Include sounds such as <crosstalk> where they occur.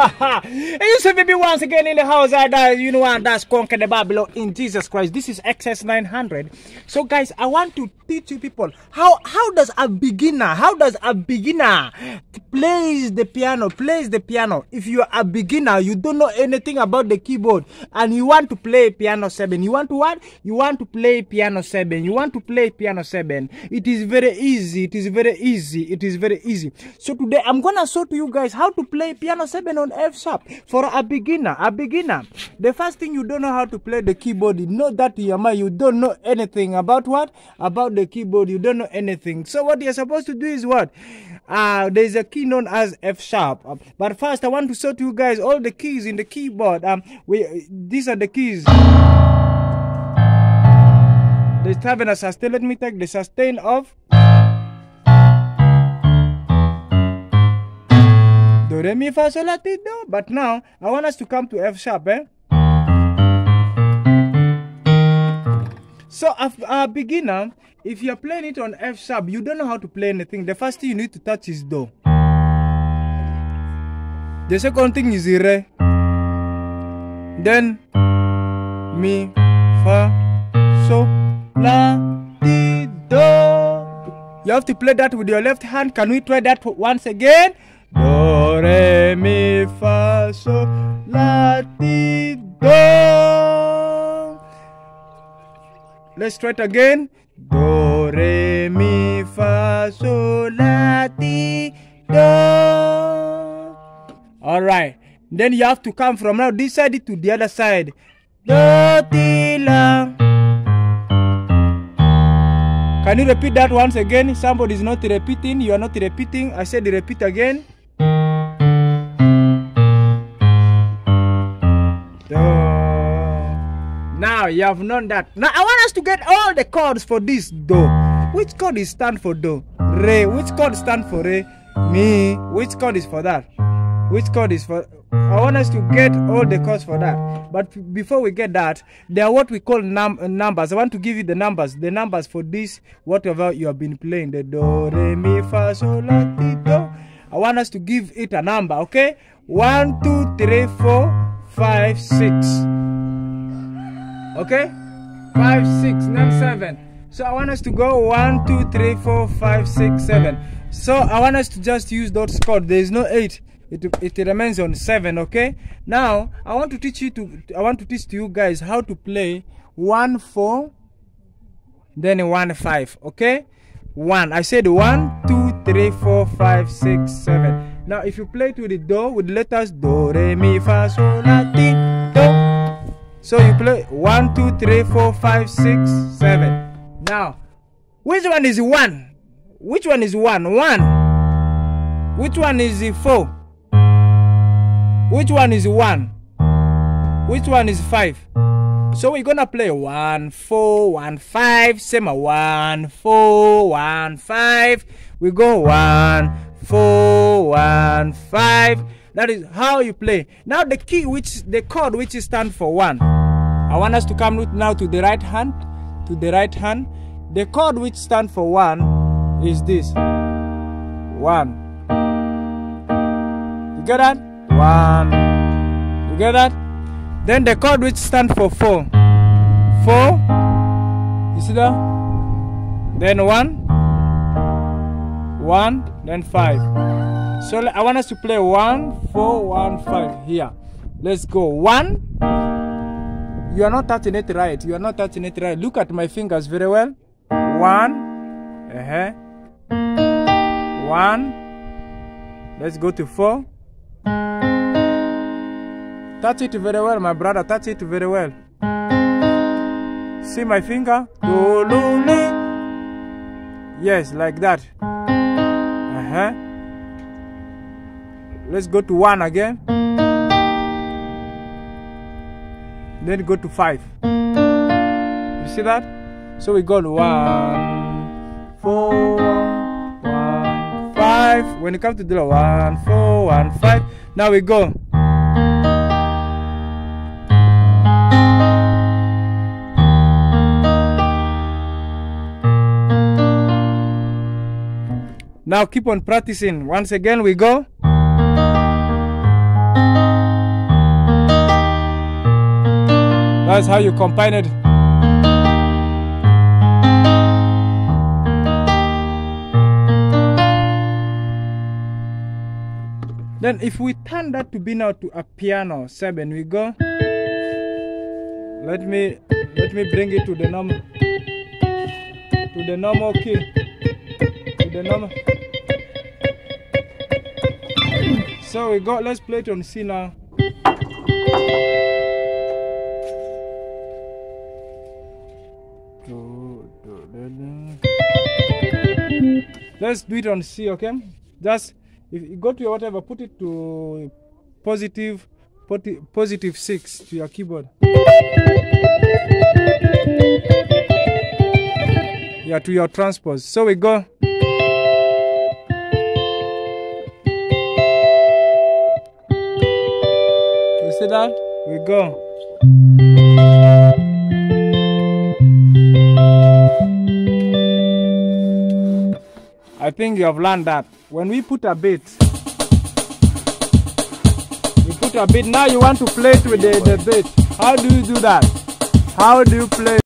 <laughs> you see me once again in the house. I die, you know, and that's conquer the Babylon in Jesus Christ. This is XS 900. So, guys, I want to teach you people how how does a beginner, how does a beginner plays the piano, plays the piano. If you are a beginner, you don't know anything about the keyboard, and you want to play piano seben. You want to what? You want to play piano seben. You want to play piano seben. It is very easy. It is very easy. It is very easy. So today I'm gonna show to you guys how to play piano seben on F sharp for a beginner. A beginner. The first thing you don't know how to play the keyboard. You know that Yama, you don't know anything about what? About the keyboard. You don't know anything. So what you're supposed to do is what? Uh, there's a key known as F sharp. But first I want to show to you guys all the keys in the keyboard. Um, we these are the keys. The seven a sustain. Let me take the sustain off. Do, re, mi, fa, sol, la, ti, do. But now, I want us to come to F sharp, eh? So, a, a beginner, if you're playing it on F sharp, you don't know how to play anything. The first thing you need to touch is Do. The second thing is Re. Then, Mi, Fa, So, La, Ti, Do. You have to play that with your left hand. Can we try that once again? Do, re, mi, fa, sol, la, ti, do. Let's try it again. Do, re, mi, fa, sol, la, ti, do. All right. Then you have to come from now this side to the other side. Do, ti, la. Can you repeat that once again? Somebody is not repeating. You are not repeating. I said repeat again. You have known that. Now I want us to get all the chords for this do. Which chord is stand for do? Re. Which chord stand for re? Mi. Which chord is for that? Which chord is for? I want us to get all the chords for that. But before we get that, there are what we call num numbers. I want to give you the numbers. The numbers for this whatever you have been playing. The do, re, mi, fa, sol, la, ti, do. I want us to give it a number. Okay? One, two, three, four, five, six. Okay? Five, six, nine, seven. So I want us to go one, two, three, four, five, six, seven. So I want us to just use those chords. There is no eight. It, it remains on seven. Okay. Now I want to teach you to. I want to teach to you guys how to play one four, then one five. Okay. One. I said one, two, three, four, five, six, seven. Now if you play to the do with letters do, re, mi, fa, sol, la, ti. So you play one, two, three, four, five, six, seven. Now, which one is one? Which one is one? One. Which one is the four? Which one is one? Which one is five? So we're gonna play one, four, one, five. Same a one, four, one, five. We go one, four, one, five. That is how you play. Now the key, which the chord which is stand for one. I want us to come now to the right hand, to the right hand. The chord which stand for one is this. One. You get that? One. You get that? Then the chord which stand for four. Four. You see that? Then one. One. Then five. So I want us to play one, four, one, five here. Let's go. One. You are not touching it right. You are not touching it right. Look at my fingers very well. One. Uh-huh. One. Let's go to four. Touch it very well, my brother. Touch it very well. See my finger? Yes, like that. Uh-huh. Let's go to one again. Then go to five. You see that? So we go one, four, one, five. When you come to the one, four, one, five. Now we go. Now keep on practicing. Once again, we go. That's how you combine it. Then if we turn that to be now to a piano seben, we go. Let me let me bring it to the normal to the normal key. To the normal. So we got let's play it on C now. Let's do it on C, okay? Just if you go to your whatever, put it to positive, positive six to your keyboard. Yeah, to your transpose. So we go. You see that? We go. I think you have learned that. When we put a beat, we put a beat. Now you want to play it with the, the beat. How do you do that? How do you play?